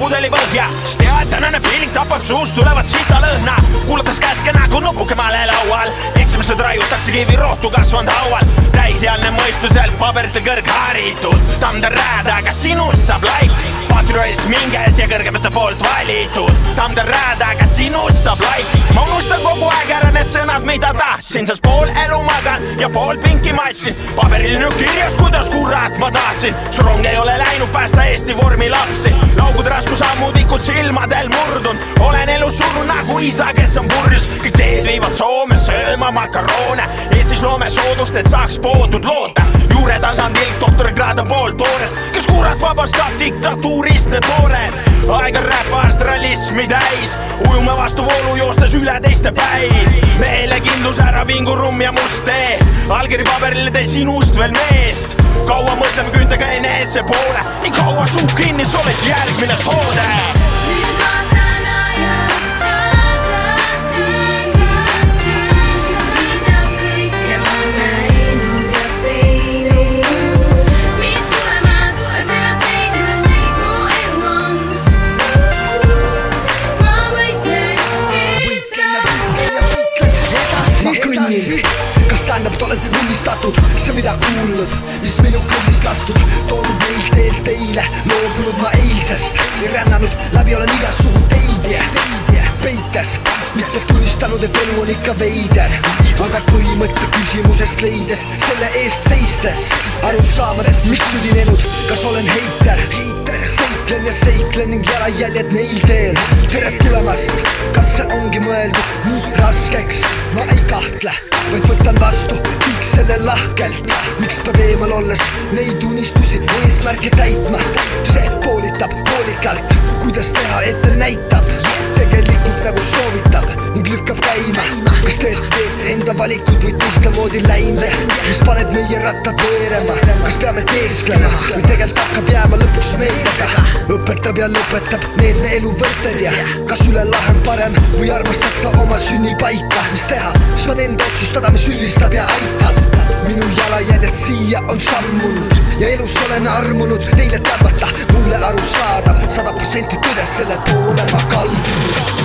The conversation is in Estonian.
ööpudeli põhja. Sest tead, tänane feeling tapab suust tulevat sitalõhna kuulates käske nägu nupuke male laual eksimused raiutakse kivirohtu kasvanud haual täisealine mõistuselt paberitel kõrgharitud Tamder Rääd, aga sinust saab laip patriotism hinges ja kõrgemate poolt valitud. Tamder Rääd, aga sinust saab laip ma unustan kogu aeg ära need sõnad, mida tahtsin. Sest pool elu magan ja pool pinki matsin. Paberil nüüd kirjas, kuidas kurat ma tahtsin. Su rong ei ole läinud päästa Eesti vormi lapsi. Laugud raskusammudikud silmadel murdunud. Olen elus surnud nagu isa, kes on purjus. Kõik teed viivad Soome sööma makaroone. Eestis loome soodust, et saaks poodud loota. Juuretasandilt doktorikraad on pooltoores. Kes kurat vabastab diktatuurist need noored? Aeg on räpastralismi täis. Ujume vastu voolu joostes üle teiste päid. Meelekindlus ära vingu rumm ja must tee. Allkiri paberile tee sinust veel meest. Kaua mõtleme küüntega enese poole. Nii kaua suu kinni sa oled järgmine toode tähendab, et olen unistatud, see mida kuulnud, mis minu kõnnist lastud, toonud meilt teelt teile, loobunud ma eilsest, rännanud läbi olen igasugu teid ja ja peites, mitte tunnistanud, et elu on ikka veider, aga põhimõtte küsimusest leides, selle eest seistes, aru saamades, mis tüdinenud, kas olen heiter, seiklen ja seiklen ning jalajäljed neil teel, tere tulemast, kas see ongi mõeldud nii raskeks, ma ei kahtle, vaid võtan vastu kõik selle lahkelt, miks peab eemal olles neid unistusi, eesmärke täitma, see poolitab hoolikalt, kuidas teha ette näitab, tegelikult nagu soovitab ning lükkab käima, kas tõesti teete enda valikud või teistmoodi läinud, mis paneb meie rattad veerema, kas peame teesklema? Või tegelikult hakkab jääma lõpuks meeldima, õpetab ja lõpetab need me eluvõtted ja kas üle lahe on parem või armastad sa oma sünnipaika, mis teha, see on enda otsustada, mis üldistab ja aitab. minu jalajäljed siia on sammunud ja elus olen armunud teile teadmata, mulle arusaadav, sada protsenti tõde, selle poole ma kaldun.